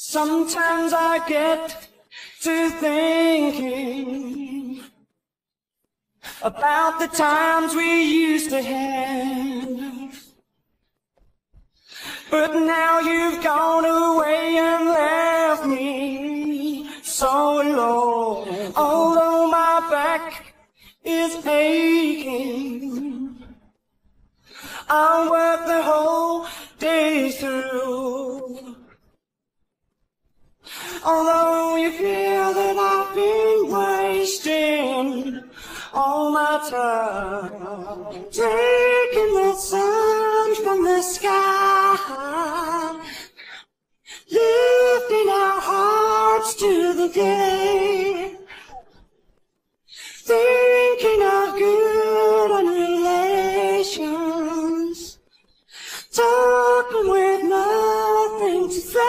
Sometimes I get to thinking about the times we used to have. But now you've gone away and left me so alone. Although my back is aching, I'll work the whole day through. Although you feel that I've been wasting all my time, taking the sun from the sky, lifting our hearts to the day, thinking of good and relations, talking with nothing to say.